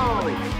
go!